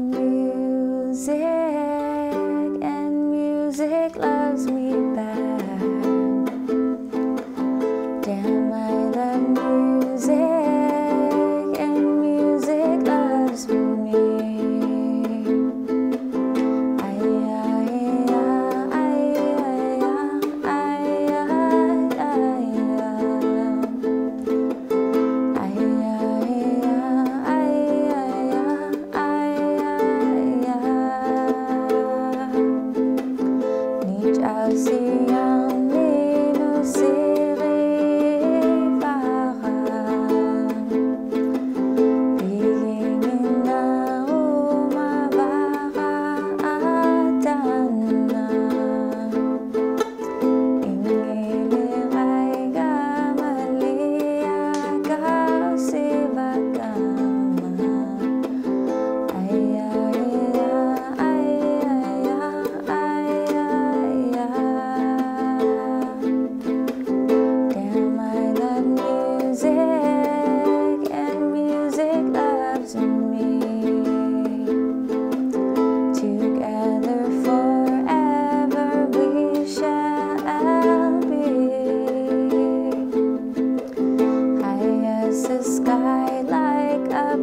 music, and music loves me back. Damn, I love music.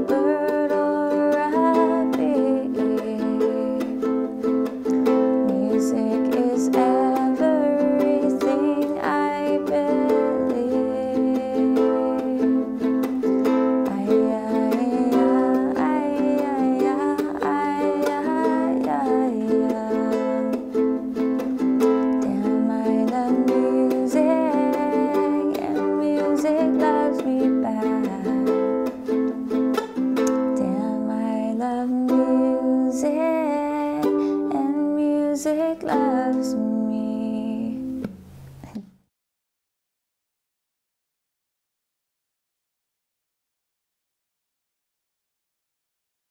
bird. Loves me.